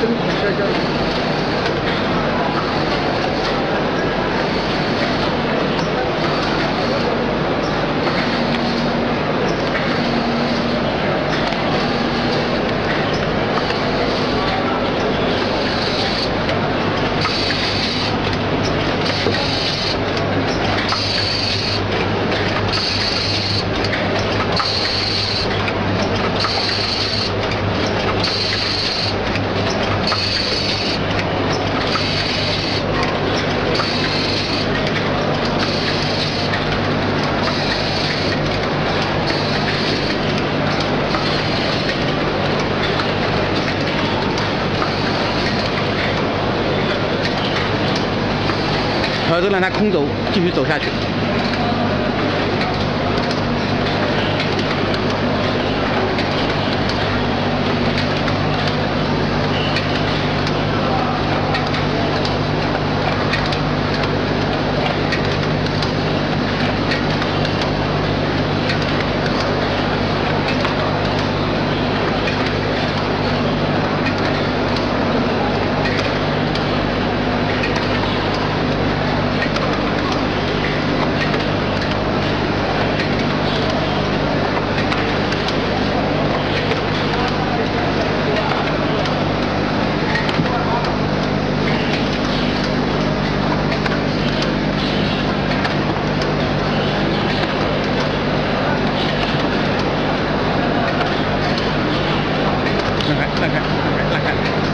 整体下降。我就让它空走，继续走下去。散开散开散开